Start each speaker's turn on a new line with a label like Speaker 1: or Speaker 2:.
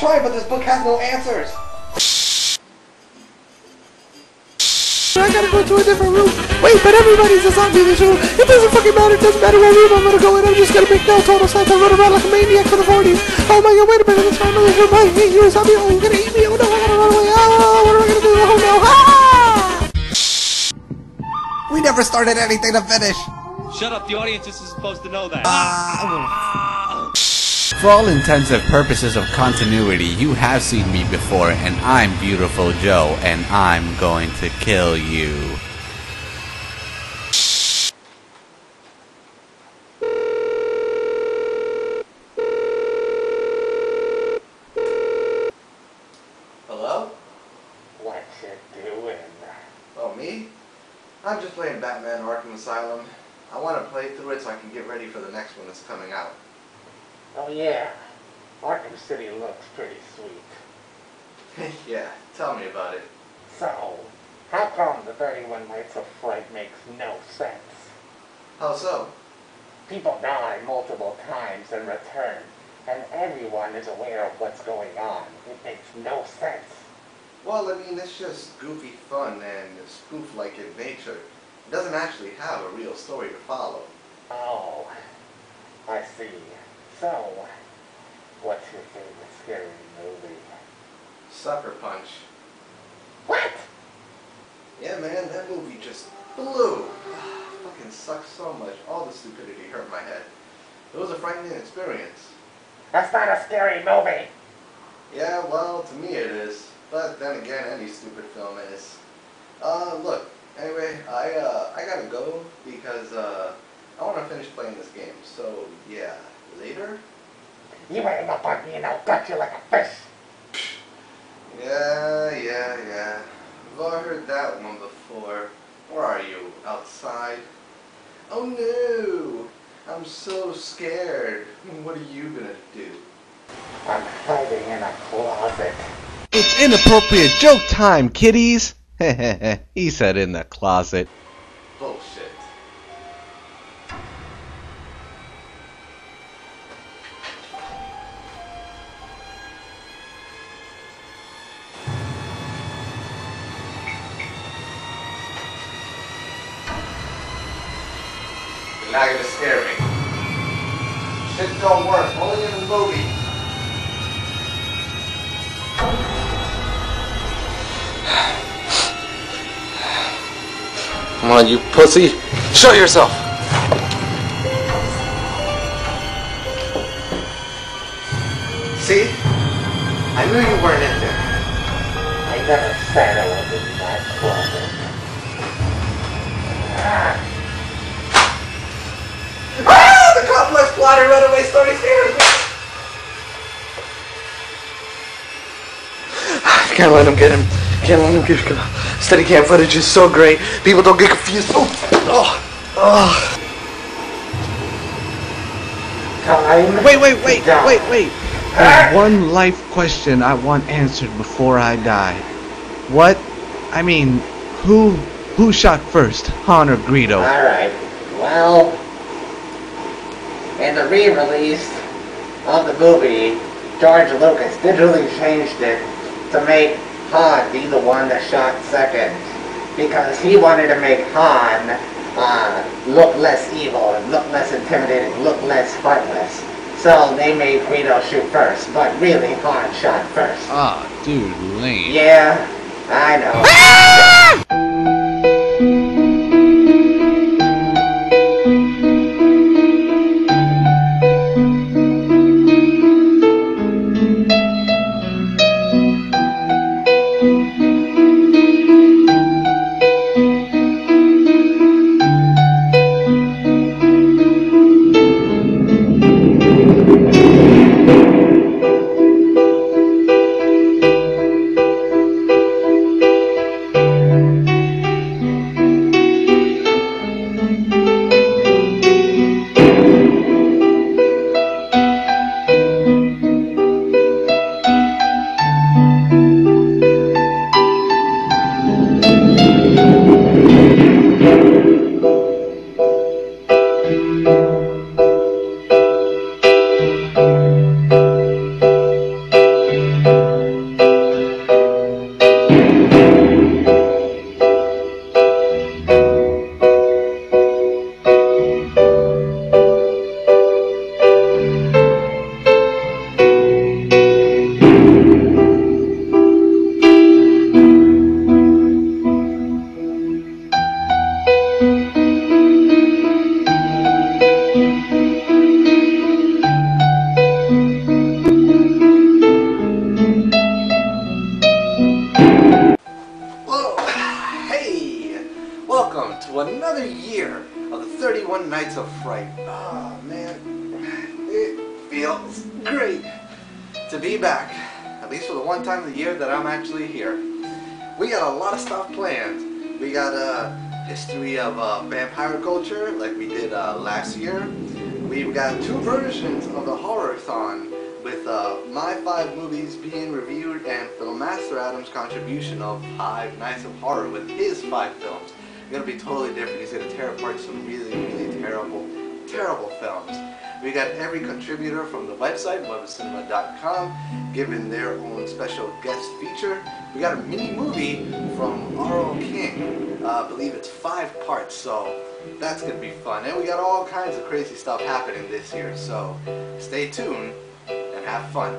Speaker 1: trying, but this book has no answers.
Speaker 2: I gotta go to a different room. Wait, but everybody's a zombie in this room. It doesn't fucking matter. It doesn't matter what room I'm gonna go in. I'm just gonna make no total sense. I'm running around like a maniac for the 40s. Oh my god, wait a minute. Let's find another room. I hate you, zombie. Oh, you're gonna eat me. Oh no, I gotta run away. Oh, what am I gonna do? Oh no. Ah!
Speaker 1: We never started anything to finish.
Speaker 3: Shut up, the audience is supposed to know that.
Speaker 4: For all intents and purposes of continuity, you have seen me before, and I'm Beautiful Joe, and I'm going to kill you.
Speaker 1: Hello?
Speaker 5: What you doing?
Speaker 1: Oh, me? I'm just playing Batman Arkham Asylum. I want to play through it so I can get ready for the next one that's coming out.
Speaker 5: Oh yeah, Arkham City looks pretty sweet.
Speaker 1: yeah, tell me about it.
Speaker 5: So, how come the 31 Nights of Fright makes no sense?
Speaker 1: How so?
Speaker 5: People die multiple times and return, and everyone is aware of what's going on. It makes no sense.
Speaker 1: Well, I mean, it's just goofy fun and spoof-like in nature. It doesn't actually have a real story to follow.
Speaker 5: Oh, I see. So, what's your favorite scary movie?
Speaker 1: Sucker Punch.
Speaker 5: What?
Speaker 1: Yeah, man, that movie just blew. Fucking sucks so much. All the stupidity hurt my head. It was a frightening experience.
Speaker 5: That's not a scary movie.
Speaker 1: Yeah, well, to me it is. But then again, any stupid film is. Uh, look. Anyway, I uh, I gotta go because uh, I want to finish playing this game. So yeah, later.
Speaker 5: You ain't up on me and I'll gut you like a fish.
Speaker 1: Yeah, yeah, yeah. I've all heard that one before. Where are you? Outside? Oh no! I'm so scared. What are you gonna do?
Speaker 5: I'm hiding in a closet.
Speaker 4: It's inappropriate joke time, kiddies! he said in the closet.
Speaker 1: You're not gonna scare me. Shit don't work, only in the movies.
Speaker 6: Come on, you pussy. Show yourself.
Speaker 1: See? I knew you weren't in there.
Speaker 5: I never said I was in that closet.
Speaker 1: Ah! The complex plotter runaway story scares me!
Speaker 6: Can't let him get him. Can't let him get him. Steady cam footage is so great. People don't get confused. Oh, oh, oh.
Speaker 5: Time.
Speaker 4: Wait, wait, wait, wait, wait. There's one life question I want answered before I die. What? I mean, who who shot first, Han or Greedo?
Speaker 5: Alright. Well, in the re-release of the movie, George Lucas digitally changed it to make Han be the one that shot second. Because he wanted to make Han uh, look less evil, look less intimidating, look less heartless. So they made Greedo shoot first, but really Han shot first.
Speaker 4: Ah, dude, lame.
Speaker 5: Yeah, I know.
Speaker 1: Of Fright. Oh man, it feels great to be back. At least for the one time of the year that I'm actually here. We got a lot of stuff planned. We got a history of uh, vampire culture like we did uh, last year. We've got two versions of the Horror-thon with uh, my five movies being reviewed and Philmaster Adams' contribution of Five Nights of Horror with his five films. Gonna be totally different. He's gonna tear apart some really, really terrible, terrible films. We got every contributor from the website, webcinema.com, giving their own special guest feature. We got a mini movie from R.O. King. Uh, I believe it's five parts, so that's gonna be fun. And we got all kinds of crazy stuff happening this year, so stay tuned and have fun.